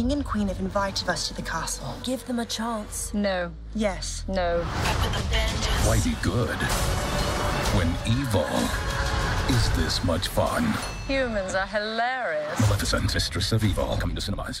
king and queen have invited us to the castle. Give them a chance. No, Yes. no. Why be good when evil is this much fun? Humans are hilarious. Maleficent, Mistress of Evil, coming to cinemas.